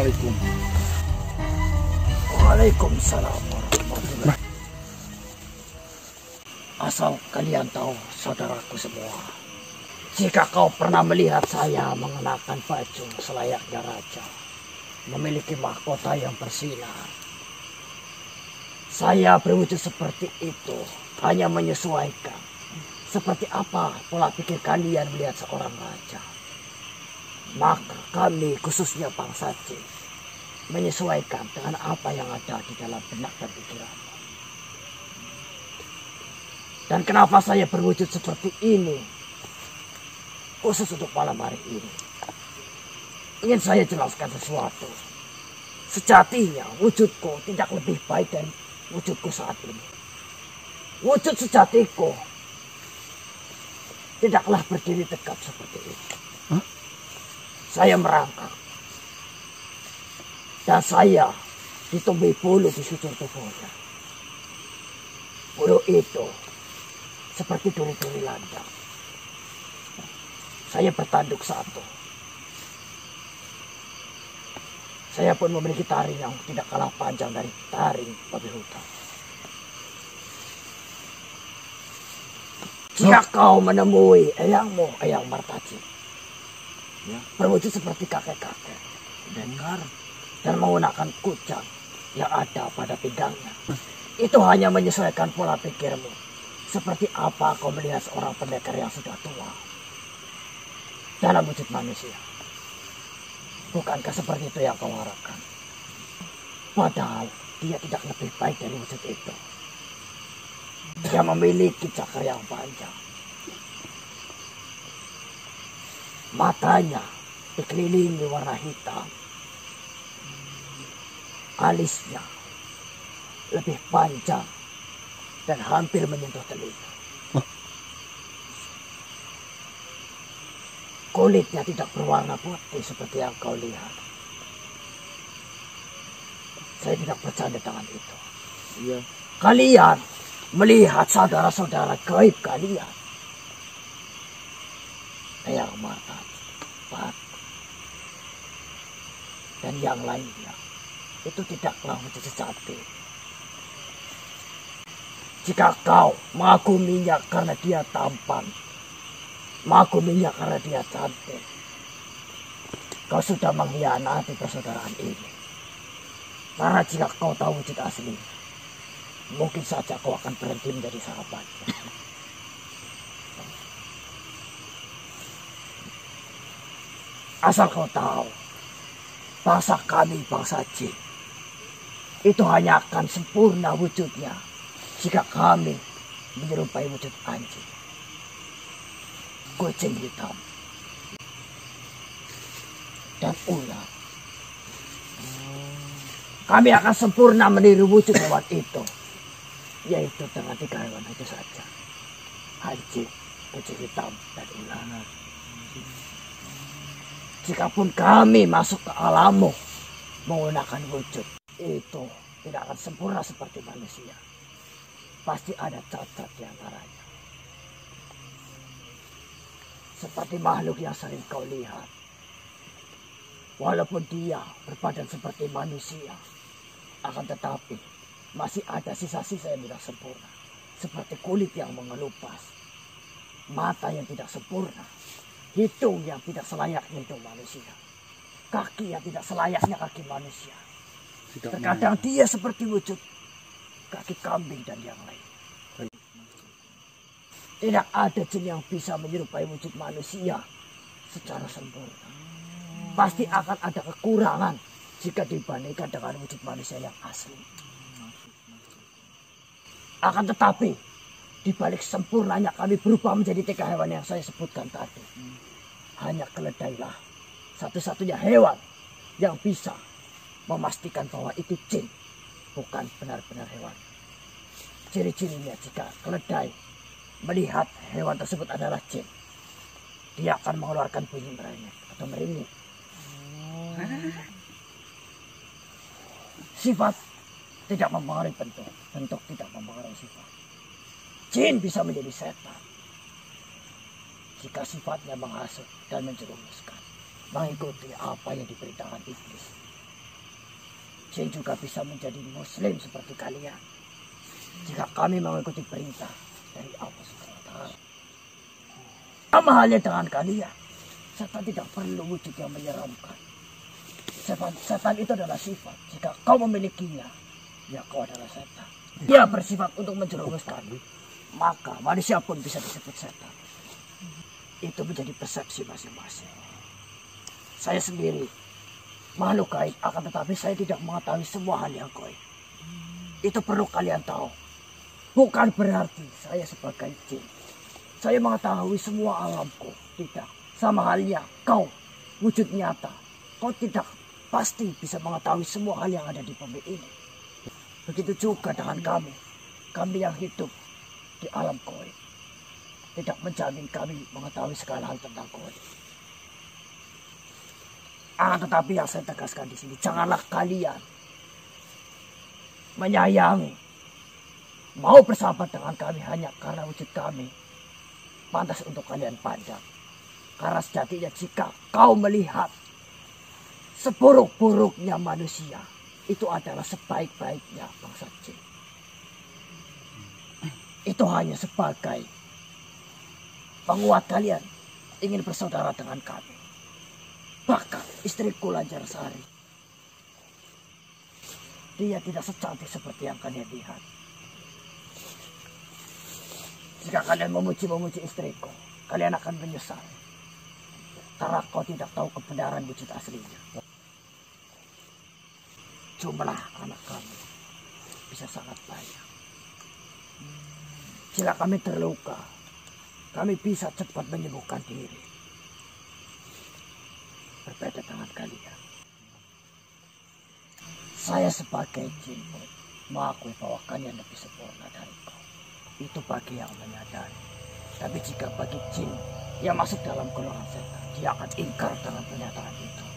Assalamualaikum. Waalaikumsalam Asal kalian tahu, saudaraku semua, jika kau pernah melihat saya mengenakan baju selayaknya raja, memiliki mahkota yang bersinar, saya berwujud seperti itu, hanya menyesuaikan. Seperti apa pola pikir kalian melihat seorang raja? Maka kami, khususnya bangsa Jin, menyesuaikan dengan apa yang ada di dalam benak dan pikiran. Dan kenapa saya berwujud seperti ini? Khusus untuk malam hari ini. Ingin saya jelaskan sesuatu. Sejatinya wujudku tidak lebih baik dari wujudku saat ini. Wujud sejatiku tidaklah berdiri tegap seperti itu. Huh? Saya merangkak. Dan saya ditumbuhi bulu di sujud tubuhnya. Bulu itu seperti duri-duri landang. Saya bertanduk satu. Saya pun memiliki taring yang tidak kalah panjang dari taring babi hutan. Jika kau menemui eyangmu, eyang Martaji, ya, berwujud seperti kakek-kakek, dengar, dan menggunakan kucang yang ada pada pinggangnya. Itu hanya menyesuaikan pola pikirmu seperti apa kau melihat seorang pendekar yang sudah tua dalam wujud manusia? Bukankah seperti itu yang kau harapkan? Padahal dia tidak lebih baik dari wujud itu. Dia memiliki cakar yang panjang. Matanya dikelilingi warna hitam. Alisnya lebih panjang dan hampir menyentuh telinga. Kulitnya tidak berwarna putih seperti yang kau lihat. Saya tidak percaya dengan itu. Iya. Kalian melihat saudara-saudara gaib kalian. Eyang mata, dan yang lainnya. Itu tidaklah menjadi sejati. Jika kau mengaguminya karena dia tampan, mengaguminya karena dia cantik, kau sudah mengkhianati persaudaraan ini. Karena jika kau tahu wujud asli, mungkin saja kau akan berhenti menjadi sahabatnya. Asal kau tahu, bangsa kami, bangsa jin, itu hanya akan sempurna wujudnya jika kami menyerupai wujud anjing. Kucing hitam. Dan ular. Kami akan sempurna meniru wujud hewan itu. Yaitu dengan tiga hewan itu saja. Anjing, kucing hitam, dan ular. Jikapun kami masuk ke alammu menggunakan wujud itu tidak akan sempurna seperti manusia pasti ada cacat di antaranya. Seperti makhluk yang sering kau lihat. Walaupun dia berbadan seperti manusia, akan tetapi masih ada sisa-sisa yang tidak sempurna. Seperti kulit yang mengelupas, mata yang tidak sempurna, hidung yang tidak selayaknya hidung manusia, kaki yang tidak selayaknya kaki manusia. Terkadang dia seperti wujud kaki kambing dan yang lain. Tidak ada jin yang bisa menyerupai wujud manusia secara sempurna. Pasti akan ada kekurangan jika dibandingkan dengan wujud manusia yang asli. Akan tetapi, di balik sempurnanya kami berubah menjadi tiga hewan yang saya sebutkan tadi. Hanya keledailah satu-satunya hewan yang bisa memastikan bahwa itu jin bukan benar-benar hewan. Ciri-cirinya jika keledai melihat hewan tersebut adalah jin, dia akan mengeluarkan bunyi merengek atau meringik. Sifat tidak mempengaruhi bentuk, bentuk. Jin bisa menjadi setan jika sifatnya menghasut dan menjerumuskan, mengikuti apa yang diberitakan iblis jin juga bisa menjadi muslim seperti kalian. Jika kami mengikuti perintah dari Allah SWT. Sama halnya dengan kalian. Setan tidak perlu wujud yang menyeramkan. Setan, setan itu adalah sifat. Jika kau memilikinya, ya kau adalah setan. Dia bersifat untuk menjerumuskan. Maka manusia pun bisa disebut setan. Itu menjadi persepsi masing-masing. Saya sendiri makhluk gaib akan tetapi saya tidak mengetahui semua hal yang gaib. Itu perlu kalian tahu. Bukan berarti saya sebagai jin. Saya mengetahui semua alamku. Tidak. Sama halnya kau, wujud nyata. Kau tidak pasti bisa mengetahui semua hal yang ada di bumi ini. Begitu juga dengan kami. Kami yang hidup di alam gaib. Tidak menjamin kami mengetahui segala hal tentang gaib. Ah, tetapi yang saya tegaskan di sini, janganlah kalian menyayangi, mau bersahabat dengan kami hanya karena wujud kami pantas untuk kalian pandang. Karena sejatinya jika kau melihat seburuk-buruknya manusia, itu adalah sebaik-baiknya bangsa jin. Itu hanya sebagai penguat kalian ingin bersaudara dengan kami. Bahkan istriku Lancar Sari. Dia tidak secantik seperti yang kalian lihat. Jika kalian memuji-memuji istriku, kalian akan menyesal. Karena kau tidak tahu kebenaran wujud aslinya. Jumlah anak kami bisa sangat banyak. Jika kami terluka, kami bisa cepat menyembuhkan diri berbeda dengan kalian. Saya sebagai jin mengakui bahwa kalian lebih sempurna dari kau. Itu bagi yang menyadari. Tapi jika bagi jin yang masuk dalam golongan setan, dia akan ingkar dengan pernyataan itu.